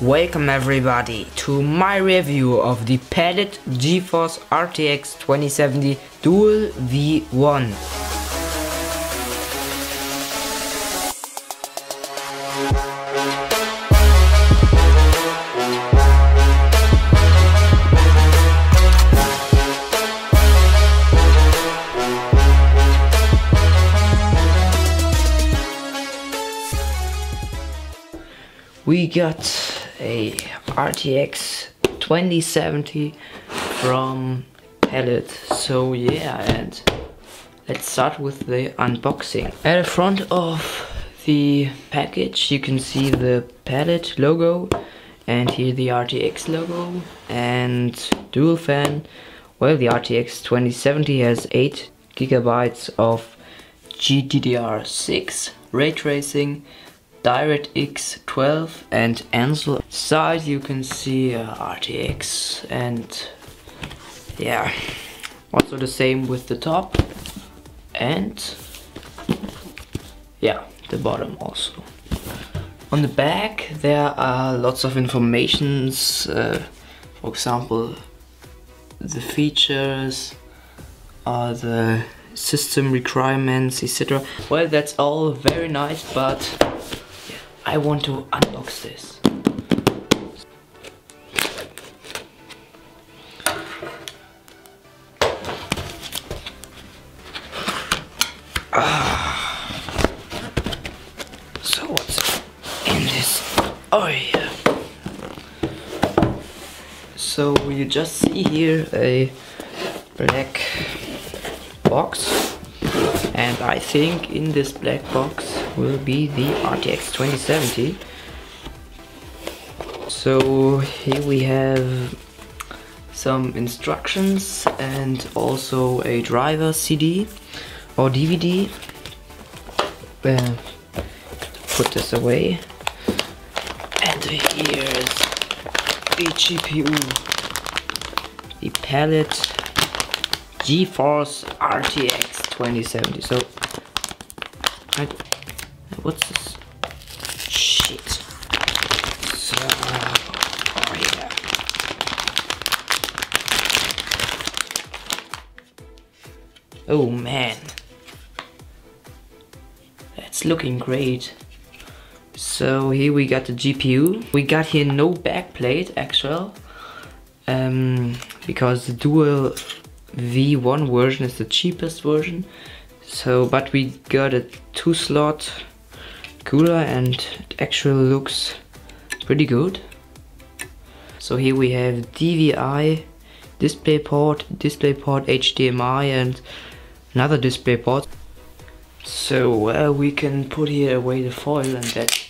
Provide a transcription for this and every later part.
Welcome everybody to my review of the Palit GeForce RTX 2070 Dual V1. We got a RTX 2070 from Palit. So yeah, and let's start with the unboxing. At the front of the package you can see the Palit logo and here the RTX logo and dual fan. Well, the RTX 2070 has 8 gigabytes of GDDR6 ray tracing DirectX 12 and Ansel. Side you can see uh, RTX and yeah, also the same with the top and yeah, the bottom also. On the back there are lots of informations, uh, for example the features, uh, the system requirements, etc. Well, that's all very nice, but I want to unbox this. Ah. So what's in this? Oh yeah. So you just see here a black box and I think in this black box will be the RTX 2070 so here we have some instructions and also a driver CD or DVD uh, put this away. And here's the GPU the Palit GeForce RTX 2070 so I What's this? Shit. So, oh yeah. Oh man. That's looking great. So here we got the GPU. We got here no backplate actual. Um, because the dual V1 version is the cheapest version. So, but we got a two slot cooler and it actually looks pretty good. So here we have DVI, DisplayPort, DisplayPort HDMI and another DisplayPort. So uh, we can put here away the foil and that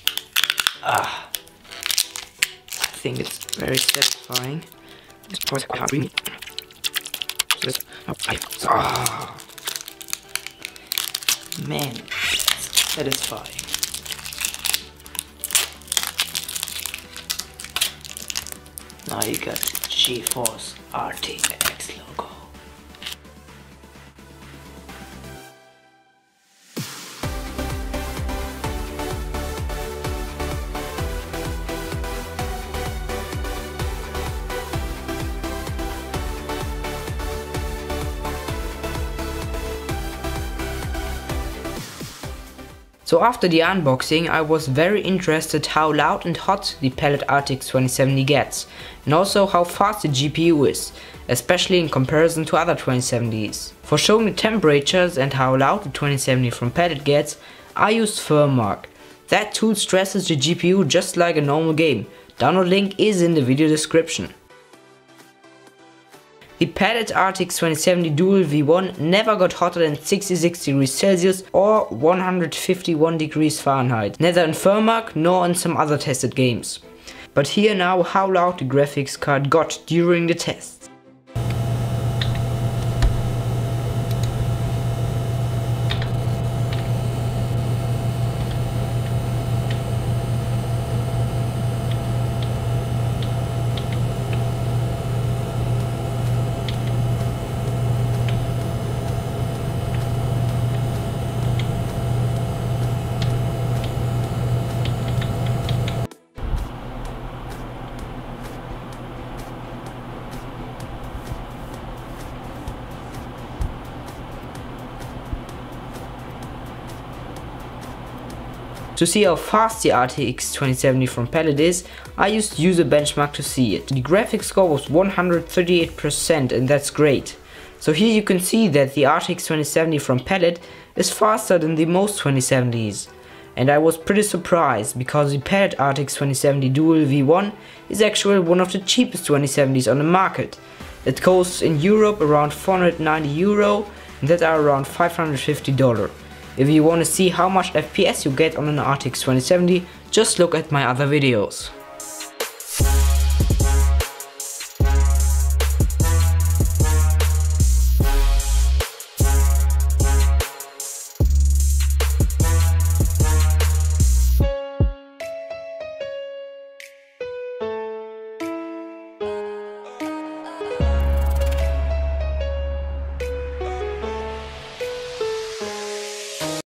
ah, I think it's very satisfying. Ah, man, satisfying. Now you got GeForce RTX logo. So after the unboxing I was very interested how loud and hot the Palit RTX 2070 gets and also how fast the GPU is, especially in comparison to other 2070s. For showing the temperatures and how loud the 2070 from Palit gets, I used FurMark. That tool stresses the GPU just like a normal game. Download link is in the video description. The Palit RTX 2070 Dual V1 never got hotter than 66 degrees Celsius or 151 degrees Fahrenheit, neither in FurMark nor in some other tested games. But here now how loud the graphics card got during the test. To see how fast the RTX 2070 from Palit is, I used user benchmark to see it. The graphics score was 138% and that's great. So here you can see that the RTX 2070 from Palit is faster than the most 2070s. And I was pretty surprised because the Palit RTX 2070 Dual V1 is actually one of the cheapest 2070s on the market. It costs in Europe around 490 euro and that are around 550 dollar. If you want to see how much FPS you get on an RTX 2070, just look at my other videos.